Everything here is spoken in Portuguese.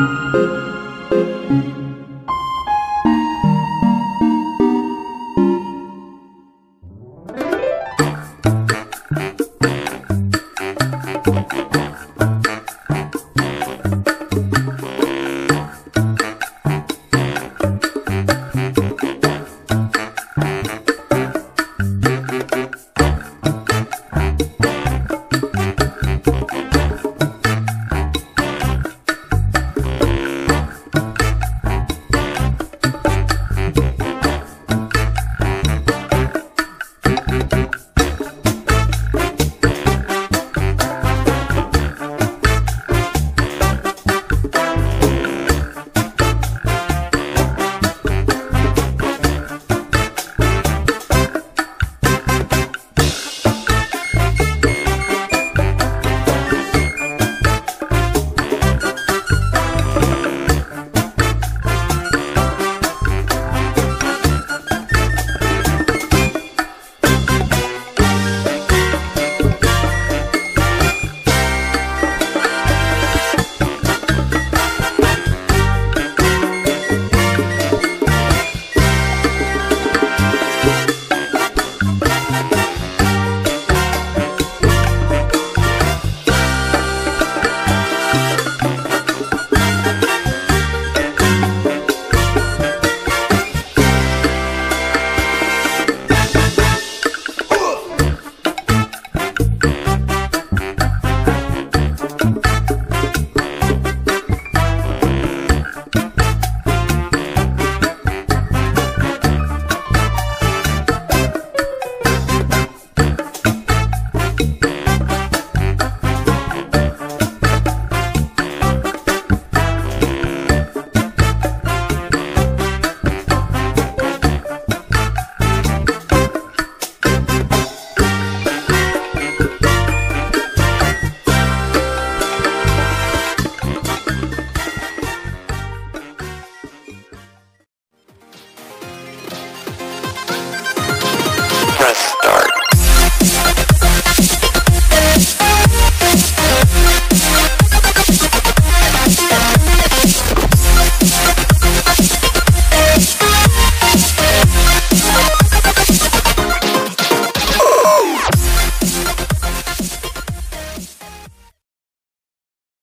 Música